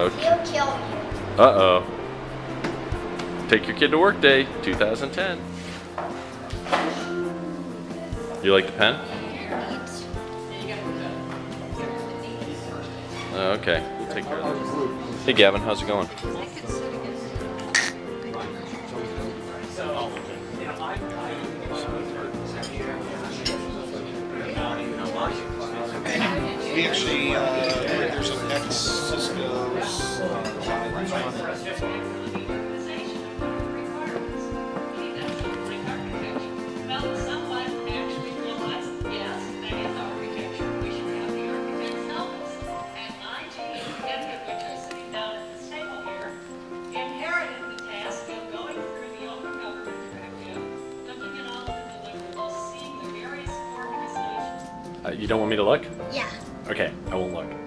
would kill you. Uh-oh. Take your kid to work day, 2010. You like the pen? Oh, okay, we'll take care of that. Hey Gavin, how's it going? We actually, uh, there's an ex-Cisco's, Well, someone actually realized, yes, that is architecture, we should have the architects help us. And IT, Edgar, which is sitting down at this table here, inherited the task of going through the open government directive, looking at all of the deliverables, seeing the various organizations Uh, you don't want me to look? Yeah. Okay, I won't look.